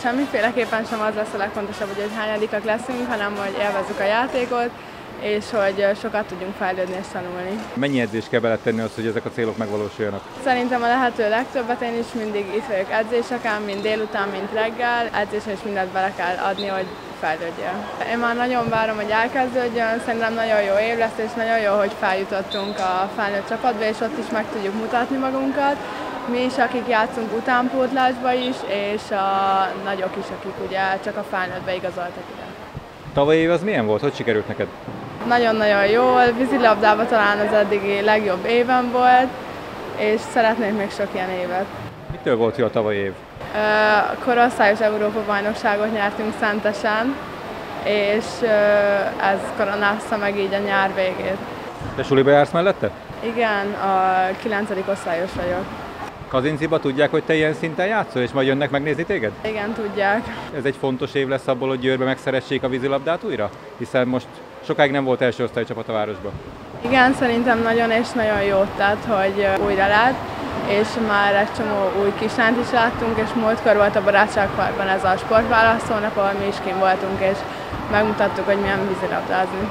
semmiféleképpen sem az lesz a legfontosabb, hogy egy hányadikak leszünk, hanem hogy élvezzük a játékot, és hogy sokat tudjunk fejlődni és tanulni. Mennyi edzést kell beletenni az, hogy ezek a célok megvalósuljanak? Szerintem a lehető legtöbbet én is mindig itt vagyok edzéseken, mind délután, mind reggel. Edzésen is mindent bele kell adni, hogy fejlődjél. Én már nagyon várom, hogy elkezdődjön, szerintem nagyon jó év lesz, és nagyon jó, hogy feljutottunk a felnőtt csapatba, és ott is meg tudjuk mutatni magunkat. Mi is, akik játszunk utánpótlásba is, és a nagyok is, akik ugye csak a felnőttbe igazoltak ide. Tavaly év az milyen volt? Hogy sikerült neked? Nagyon-nagyon jól, vízilabdában talán az eddigi legjobb éven volt, és szeretnék még sok ilyen évet. Mitől volt jó a tavalyi év? A korosztályos Európa-bajnokságot nyertünk Szentesen, és ez koronázta meg így a nyár végét. Te suliba jársz mellette? Igen, a 9. osztályos vagyok. Kazinciba tudják, hogy te ilyen szinten játszol, és majd jönnek megnézni téged? Igen, tudják. Ez egy fontos év lesz abból, hogy Győrbe megszeressék a vízilabdát újra? Hiszen most sokáig nem volt első osztály csapat a városban. Igen, szerintem nagyon és nagyon jó tett, hogy újra lett, és már egy csomó új kislányt is láttunk, és múltkor volt a barátságparkban ez a sportválasztónap, ahol mi is kim voltunk, és megmutattuk, hogy milyen vízilabdázni.